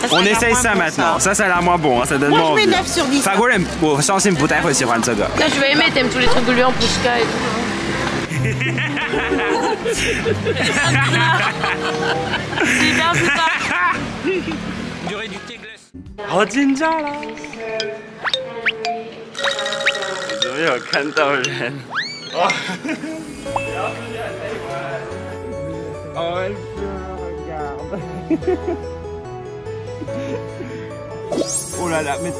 ça a On l'air essaye moins ça bon, maintenant. ça. Ça, ça a l'air moins bon. hein, Ça donne Moi, moins je mets envie. 9 sur 10. 法国人，我相信不太会喜欢这个。 Là, tu vas aimer, t'aimes tous les trucs de Luan, Pouchka et tout. C'est hyper bizarre. 好紧张了。怎么有看到人？哦。Oh, elle regarde. Oh là là, mais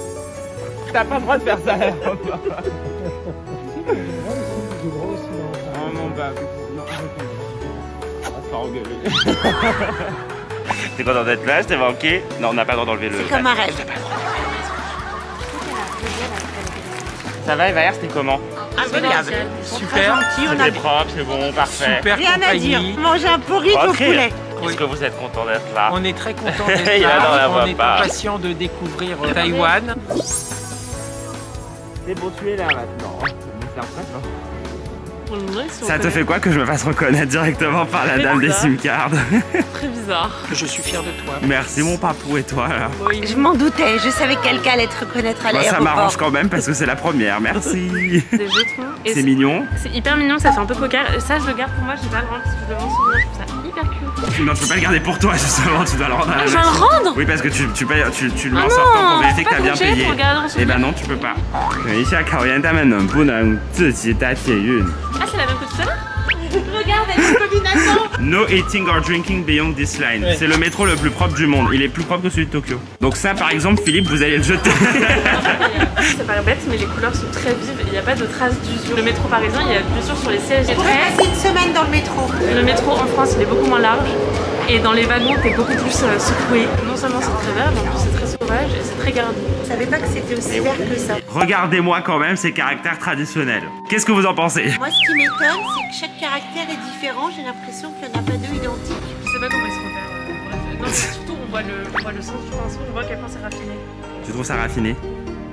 t'as pas le droit de faire ça là. Oh non, bah, non, on va se faire engueuler. T'es content d'être là, je t'ai manqué Non, on n'a pas le droit d'enlever le. Comme un rêve. Ça va, Eva, c'était comment Impeccable. Super, Gentil, on a C'était propre, c'est bon, parfait. super rien à dire. Manger un porridge au poulet. Est-ce que vous êtes content d'être là On est très content d'être Il là. On est pas. impatient de découvrir euh, Taïwan. C'est bon, tu es là maintenant. Ça te fait quoi que je me fasse reconnaître directement par la dame des. SIM cards Très bizarre. Je suis fier de toi. Merci mon papou et toi là. Je m'en doutais, je savais que quelqu'un allait te reconnaître à Moi, ça l'aéroport. m'arrange quand même parce que c'est la première, merci. C'est mignon. C'est hyper mignon, ça fait un peu coquin. Ça, je le garde pour moi, j'ai pas le rendre parce que je. Je trouve ça hyper curieux. Non, tu peux pas le garder pour toi, justement, tu dois le rendre à ah, la Je vais le rendre Oui, parce que tu, tu, payes, tu, tu le ah lances en sortant pour vérifier que t'as bien payé. Et bah eh ben non, tu peux pas. Ah, c'est la même que tout à l'heure Regarde, elle No eating or drinking beyond this line. C'est le métro le plus propre du monde. Il est plus propre que celui de Tokyo. Donc ça, par exemple, Philippe, vous allez le jeter. Ça paraît bête, mais les couleurs sont très vives. Il n'y a pas de traces d'usure. Le métro parisien, il y a d'usure sur les sièges. On pourrait passer une semaine dans le métro. Le métro en France, il est beaucoup moins large. Et dans les wagons, t'es beaucoup plus euh, secoué. Non seulement c'est très vert, mais en plus c'est très sauvage et c'est très garni. Je savais pas que c'était aussi vert que ça. Regardez-moi quand même ces caractères traditionnels. Qu'est-ce que vous en pensez? Moi, ce qui m'étonne, c'est que chaque caractère est différent. J'ai l'impression qu'il n'y en a pas deux identiques. Je sais pas comment ils se repèrent. Non, mais surtout, on voit, le, on voit le sens du pinceau, on voit à quel point c'est raffiné. Tu trouves ça raffiné?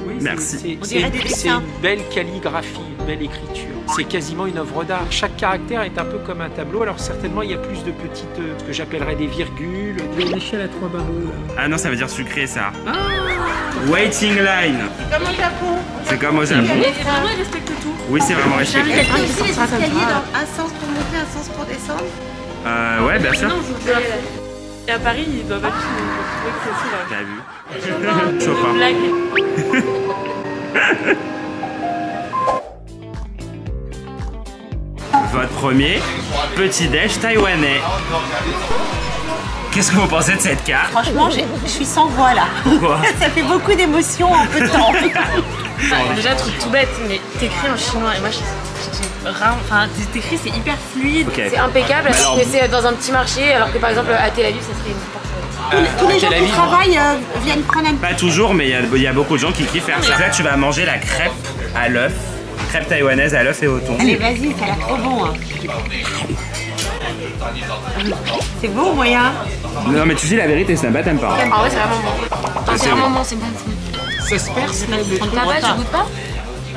Oui, Merci. c'est- On c'est- dirait des C'est dessins. une belle calligraphie, une belle écriture. C'est quasiment une œuvre d'art. Chaque caractère est un peu comme un tableau. Alors certainement, il y a plus de petites, euh, ce que j'appellerais des virgules. Une échelle à trois barreaux. là. Ah non, ça veut dire sucré ça. Waiting line. Comme au Japon. C'est comme au Japon. Et vraiment, ils respectent tout. Oui, c'est vraiment respecté. quelqu'un qui Aussi, les sortira comme escaliers ça. dans un sens pour monter, un sens pour descendre. Euh, ouais, bien sûr. Et à Paris, ils doivent être trouver que c'est aussi là. T'as vu Chopin. Blague. Votre premier petit déj taïwanais. Qu'est-ce que vous pensez de cette carte Franchement, je suis sans voix là. Pourquoi Ça fait beaucoup d'émotions en peu de temps. Déjà, truc tout bête, mais t'écris en chinois et moi, je, enfin, t'écris, c'est hyper fluide, c'est impeccable, alors- alors que c'est dans un petit marché, alors que par exemple à Tel Aviv, ça serait une porte. Tous les gens Tel qui travaillent euh, viennent prendre un Pas toujours, mais il y a- il y, a beaucoup de gens qui kiffent faire ça. Là, tu vas manger la crêpe à l'œuf. Crêpe taïwanaise à l'œuf et au thon. Allez, vas-y, ça a l'air trop bon. hein. C'est beau, moyen. Non, mais tu dis la vérité, t'aimes pas. Ah ouais, c'est vraiment bon. C'est vraiment bon, c'est bon. Ça se va, tu goûtes pas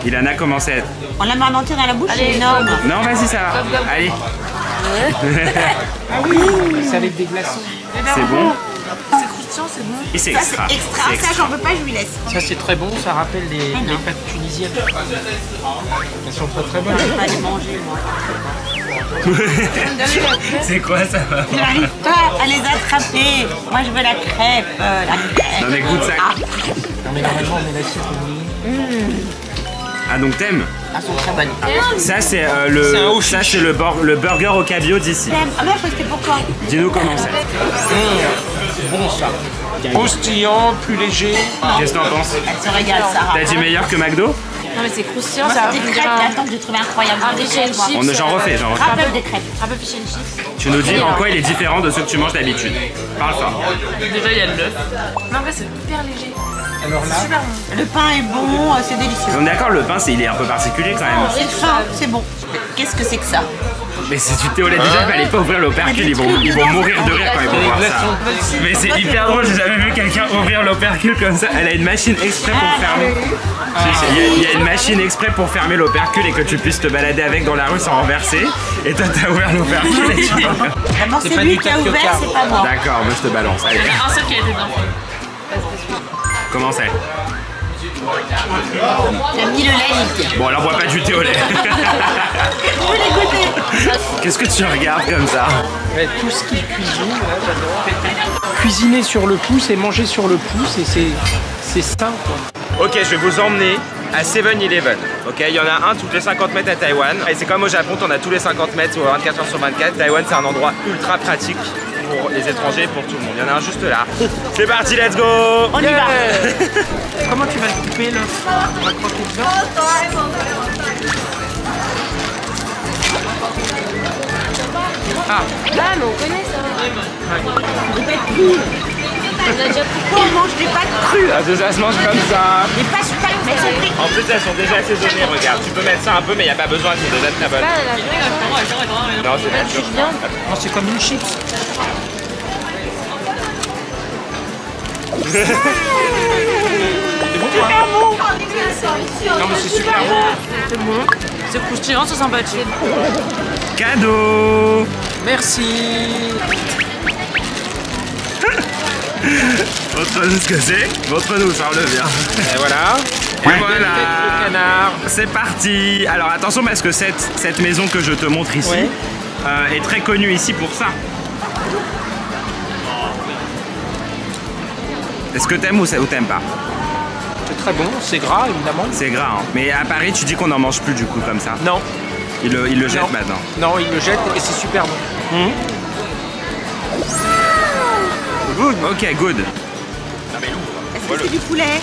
Ilana commence à être. On la met en entier dans la bouche, Allez, c'est énorme. Non, vas-y, ça va. Gob, gob. Allez, C'est avec des glaçons. c'est bon. C'est croustillant, c'est bon. Et c'est Ça, extra. c'est extra. Ça, j'en veux pas, je lui laisse. Ça, c'est très bon. Ça rappelle les, Ah, les pâtes tunisiennes. Elles sont très très bonnes. Je vais pas les manger, moi. C'est quoi ça Je n'arrive pas à les attraper. Moi, je veux la crêpe. euh, la crêpe. Non, mais goûte ça. Ah, Non, mais normalement, on met l'assiette au milieu. Ah, donc t'aimes elles sont très bonnes. Ça, c'est euh, un le. Ça, c'est le, bor- le burger au cabillaud d'ici. T'aimes Ah je sais pourquoi. Dis-nous comment c'est. Bon, ça. Croustillant, plus léger. Qu'est-ce que t'en penses Elle se régale, Sarah. T'as dit meilleur que McDo Non, mais c'est croustillant, ça va des crêpes, là, attends, que j'ai trouvé incroyable. Ah, des crêpes, chips. moi. On J'en refais, j'en refais. Rappelle des crêpes. Un peu fish and chips. Tu nous dis en quoi il est différent de ceux que tu manges d'habitude. Parle fort. Déjà, il y a le l'œuf. Non, en vrai, c'est hyper léger. Alors là, Super bon. Le pain est bon, euh, c'est délicieux. On est d'accord, le pain, c'est, il est un peu particulier quand même. C'est fin, c'est bon. Qu'est-ce que c'est que ça Mais si tu t'es déjà, il fallait pas ouvrir l'opercule, ils vont, ils vont mourir de rire quand ils vont voir ça. Mais c'est hyper drôle, j'ai jamais vu quelqu'un ouvrir l'opercule comme ça. Elle a une machine exprès pour fermer. Il y, a- il y a une machine exprès pour fermer l'opercule et que tu puisses te balader avec dans la rue sans renverser. Et toi, t'as ouvert l'opercule et tu vas- D'abord, C'est c'est pas lui du qui a ouvert, c'est pas moi. D'accord, moi je te balance. Allez. Un seul qui a été. Comment c'est? J'aime ni le lait. Bon, alors bois pas du thé au lait. Vous Qu'est-ce que tu regardes comme ça? Tout ce qui est cuisine, là, j'adore. Cuisiner sur le pouce et manger sur le pouce, et c'est c'est sain, quoi. Ok, je vais vous emmener à 7-Eleven. Ok, il y en a un toutes les 50 mètres à Taïwan. Et c'est comme au Japon, on a tous les 50 mètres ou 24 heures sur 24. Taïwan, c'est un endroit ultra pratique pour les étrangers, pour tout le monde. Il y en a un juste là. C'est parti, let's go On y va. Comment tu vas le couper, là? On va croquer dedans Ah, Ah, mais on connaît ça. On a déjà pris. On mange des pâtes crues. Ah, ça se mange comme ça. Les pâtes elles sont frites. En plus, elles sont déjà assaisonnées, regarde. Tu peux mettre ça un peu, mais il n'y a pas besoin, c'est déjà très viande. Non, c'est pas sûr. Petite viande. non, c'est comme une chips. Non, mais c'est super bon. C'est bon, c'est croustillant, c'est sympathique. Cadeau Merci. Montre-nous ce que c'est. Montre-nous, Charles bien. Et voilà. Et voilà. C'est parti Alors attention parce que cette, cette maison que je te montre ici Ouais. euh, est très connue ici pour ça. Est-ce que t'aimes ou t'aimes pas C'est très bon, c'est gras, évidemment. C'est gras, hein. Mais à Paris, tu dis qu'on n'en mange plus du coup comme ça. Non, Ils le, Non. maintenant. non, il le jette et c'est super bon. Good. Ok, good. Est-ce que c'est du poulet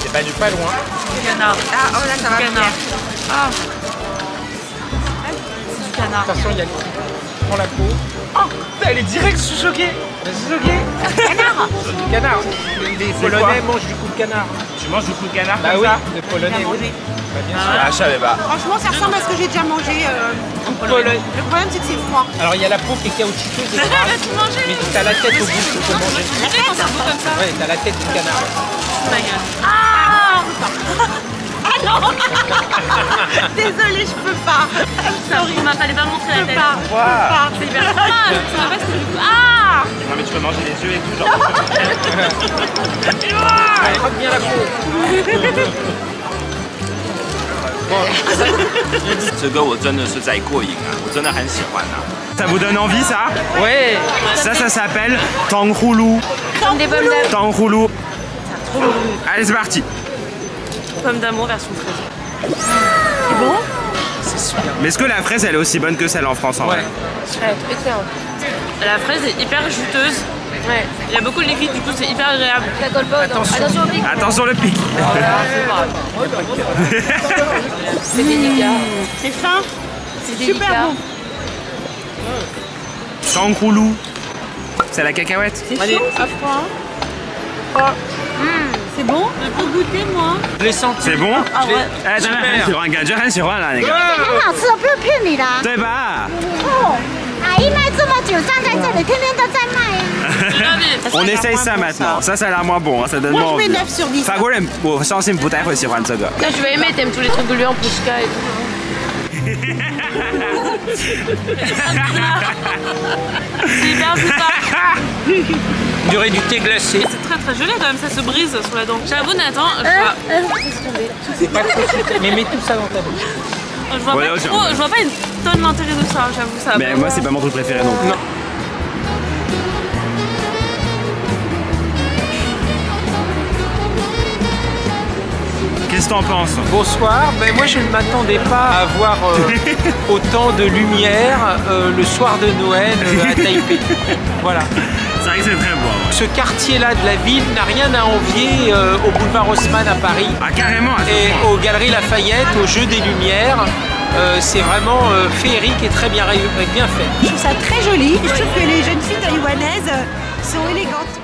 C'est pas du pas loin. Canard. Ah, oh là, ça va Canard. plaire. Ah. C'est du canard. Attention, il y a le Prends la peau. Oh, elle est direct, je suis choqué. Je suis choqué. Canard Du canard. Les, Polonais mangent du coup de canard. Tu manges du coup de canard Bah comme oui, ça les Polonais. Oui. Bah, bien sûr. Ah, je savais pas. Franchement, ça ressemble à ce que j'ai déjà mangé euh, en Pologne. Le problème, c'est que c'est froid. Alors il y a la peau qui est caoutchouteuse Mais t'as la tête au bout, tu peux manger. Quand c'est beau comme ça Ouais, t'as la tête du canard. Gueule. Ah non Désolée, je peux pas. I'm sorry. Il m'a fallait pas montrer Je la peux tête. pas. Je peux pas. C'est hyper Ah, je sais pas ce que du coup. Ah Non mais tu peux manger les yeux et tout genre. 哎 croque bien la peau. 这个我真的是在过瘾啊，我真的很喜欢啊。Ça vous donne envie ça Ouais. Ça, ça s'appelle Tanghulu. Comme des pommes d'amour. Tanghulu. Allez, c'est parti. Pomme d'amour version fraise. C'est super. Mais est-ce que la fraise elle est aussi bonne que celle en France en vrai? Ouais. Ouais, excellent. La fraise est hyper juteuse. Ouais. Il y a beaucoup de liquide, du coup c'est hyper agréable. Ça colle pas. Attention. Attention au pic. Attention le pic. C'est délicat. C'est fin. C'est Super bon. Tanghulu. C'est la cacahuète Allez, C'est froid. C'est bon Je peux goûter, moi je l'ai senti. C'est bon Ah ouais. 哎，真的很喜欢，感觉很喜欢啦，那个，很好吃，我不是骗你的啊。对吧？哦，阿姨卖这么久，站在这里，天天都在卖啊。 On essaye ça maintenant. Ça, ça a l'air moins bon. hein, Ça donne Moi, moins je mets envie. 9 sur 10. 法国人，我相信不太会喜欢这个。 Là, tu vas aimer, t'aimes tous les trucs gluants, pouchka et tout. C'est hyper bizarre. On dirait du thé glacé. C'est très joli quand même, ça se brise sur la dent. J'avoue Nathan, je vois, C'est pas trop sucré. Mais mets tout ça dans ta bouche. je vois Ouais, pas aussi, trop, je vois pas une tonne d'intérêt de ça, j'avoue ça. Mais moi, c'est pas mon truc préféré non plus. Non. Qu'est-ce que t'en penses Bonsoir. Ben, moi, je ne m'attendais pas à avoir euh, autant de lumière euh, le soir de Noël euh, à Taipei. Voilà. C'est vrai que c'est très beau. ouais. Ce quartier-là de la ville n'a rien à envier euh, au boulevard Haussmann à Paris Ah, carrément. à ce et point. aux Galeries Lafayette, au jeu des lumières. Euh, c'est vraiment euh, féerique et très bien, bien fait. Je trouve ça très joli. Je trouve que les jeunes filles taïwanaises sont élégantes.